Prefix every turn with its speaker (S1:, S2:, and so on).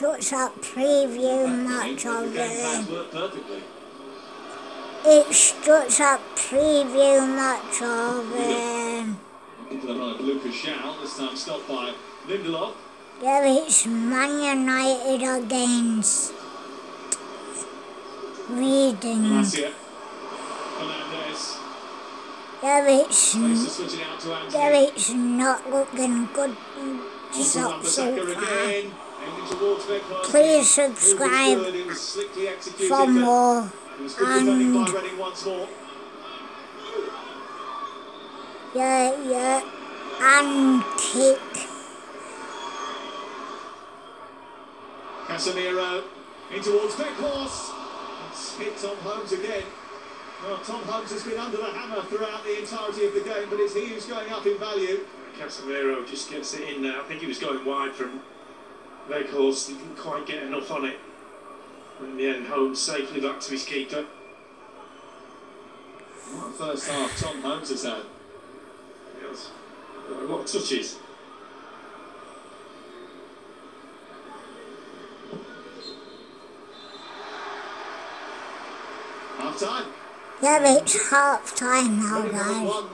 S1: looks like preview match
S2: plans
S1: it.
S2: perfectly.
S1: It's preview match of it.
S2: Into the run of Lucas João, this time stopped by Lindelof.
S1: Yeah, it's Man United against Reading. Yeah, it's,
S2: Tries to switch it out to
S1: yeah, it's not looking good so, so far.
S2: Again. Aiming towards Weghorst.
S1: Please subscribe
S2: good, it was slickly executed,
S1: for more.
S2: It was good defending by
S1: and-
S2: Reading once more.
S1: Yeah, yeah. And kick.
S2: Casemiro in towards Weghorst. It's hit Tom Holmes again. Well, Tom Holmes has been under the hammer throughout the entirety of the game, but it's he who's going up in value.
S3: Casemiro just gets it in now. I think he was going wide from Weghorst. He didn't quite get enough on it. In the end, Holmes safely back to his keeper.
S2: What a first half Tom Holmes has had.
S3: Yes. A lot of touches.
S2: Half time.
S1: Yeah, it's half time now, guys.
S2: won